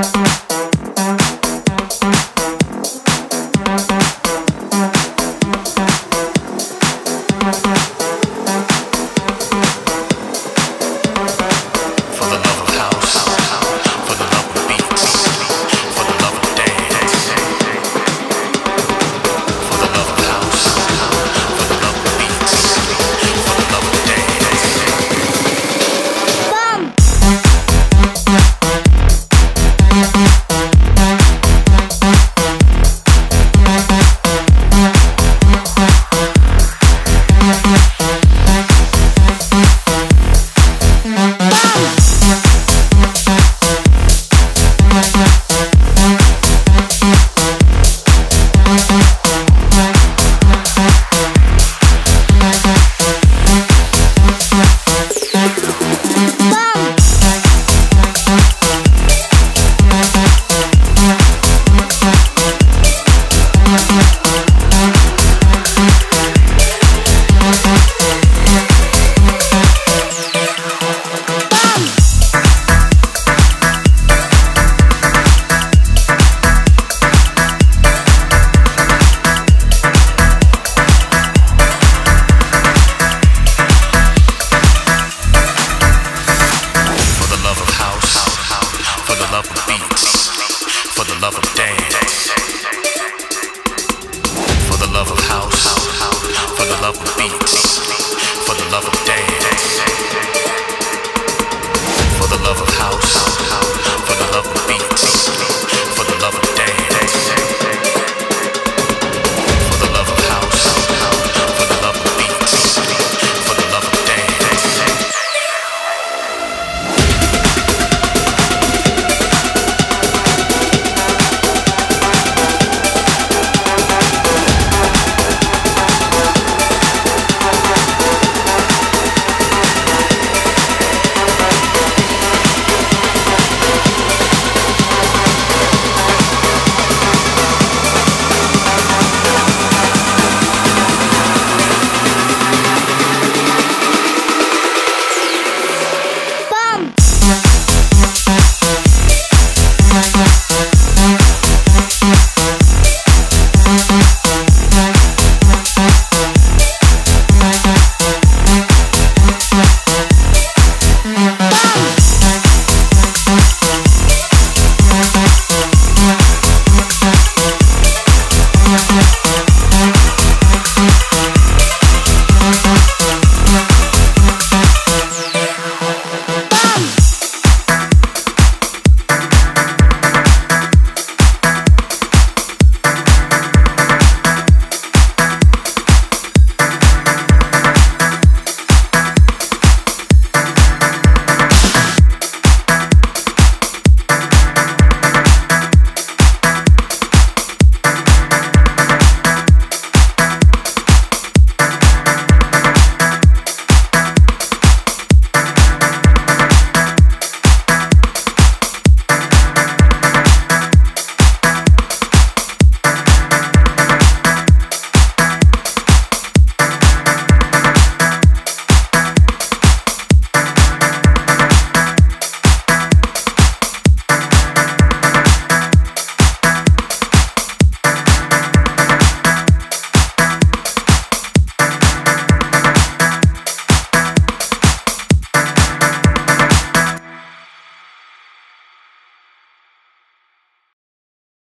Thank For the love of dance. For the love of house. For the love of beats. For the love of